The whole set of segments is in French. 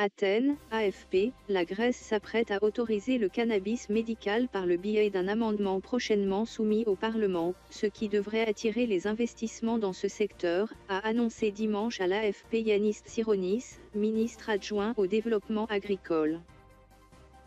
Athènes, AFP, la Grèce s'apprête à autoriser le cannabis médical par le biais d'un amendement prochainement soumis au Parlement, ce qui devrait attirer les investissements dans ce secteur, a annoncé dimanche à l'AFP Yanis Tsironis, ministre adjoint au développement agricole.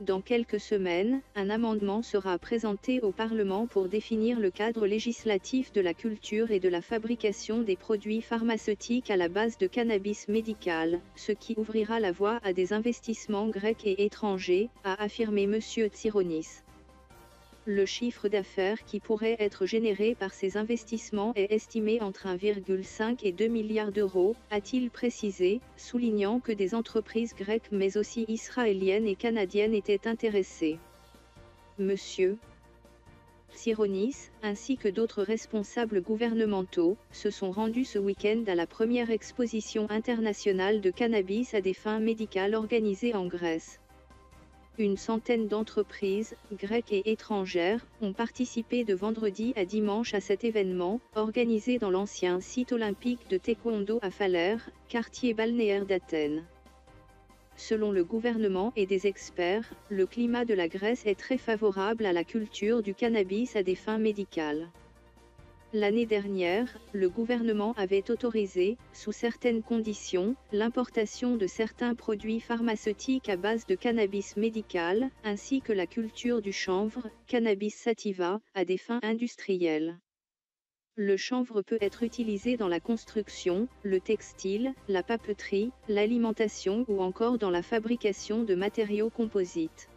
Dans quelques semaines, un amendement sera présenté au Parlement pour définir le cadre législatif de la culture et de la fabrication des produits pharmaceutiques à la base de cannabis médical, ce qui ouvrira la voie à des investissements grecs et étrangers, a affirmé M. Tsironis. Le chiffre d'affaires qui pourrait être généré par ces investissements est estimé entre 1,5 et 2 milliards d'euros, a-t-il précisé, soulignant que des entreprises grecques mais aussi israéliennes et canadiennes étaient intéressées. Monsieur Sironis, ainsi que d'autres responsables gouvernementaux, se sont rendus ce week-end à la première exposition internationale de cannabis à des fins médicales organisée en Grèce. Une centaine d'entreprises, grecques et étrangères, ont participé de vendredi à dimanche à cet événement, organisé dans l'ancien site olympique de Taekwondo à Phalère, quartier balnéaire d'Athènes. Selon le gouvernement et des experts, le climat de la Grèce est très favorable à la culture du cannabis à des fins médicales. L'année dernière, le gouvernement avait autorisé, sous certaines conditions, l'importation de certains produits pharmaceutiques à base de cannabis médical, ainsi que la culture du chanvre, cannabis sativa, à des fins industrielles. Le chanvre peut être utilisé dans la construction, le textile, la papeterie, l'alimentation ou encore dans la fabrication de matériaux composites.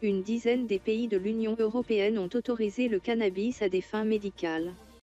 Une dizaine des pays de l'Union européenne ont autorisé le cannabis à des fins médicales.